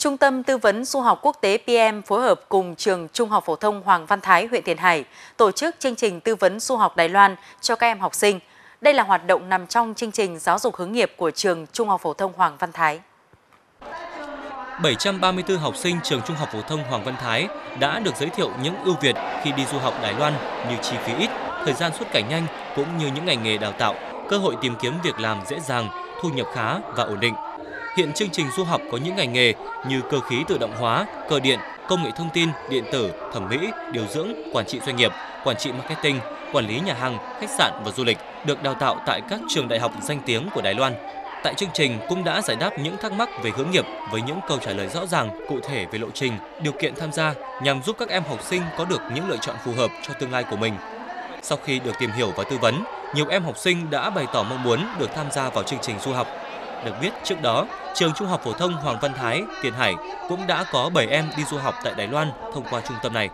Trung tâm Tư vấn Du học Quốc tế PM phối hợp cùng Trường Trung học Phổ thông Hoàng Văn Thái, huyện Tiền Hải tổ chức chương trình tư vấn du học Đài Loan cho các em học sinh. Đây là hoạt động nằm trong chương trình giáo dục hướng nghiệp của Trường Trung học Phổ thông Hoàng Văn Thái. 734 học sinh trường Trung học phổ thông Hoàng Văn Thái đã được giới thiệu những ưu việt khi đi du học Đài Loan như chi phí ít, thời gian xuất cảnh nhanh cũng như những ngành nghề đào tạo, cơ hội tìm kiếm việc làm dễ dàng, thu nhập khá và ổn định. Hiện chương trình du học có những ngành nghề như cơ khí tự động hóa, cơ điện, công nghệ thông tin, điện tử, thẩm mỹ, điều dưỡng, quản trị doanh nghiệp, quản trị marketing, quản lý nhà hàng, khách sạn và du lịch được đào tạo tại các trường đại học danh tiếng của Đài Loan. Tại chương trình cũng đã giải đáp những thắc mắc về hướng nghiệp với những câu trả lời rõ ràng, cụ thể về lộ trình, điều kiện tham gia nhằm giúp các em học sinh có được những lựa chọn phù hợp cho tương lai của mình. Sau khi được tìm hiểu và tư vấn, nhiều em học sinh đã bày tỏ mong muốn được tham gia vào chương trình du học. Được biết, trước đó, trường Trung học phổ thông Hoàng Văn Thái, Tiền Hải cũng đã có 7 em đi du học tại Đài Loan thông qua trung tâm này.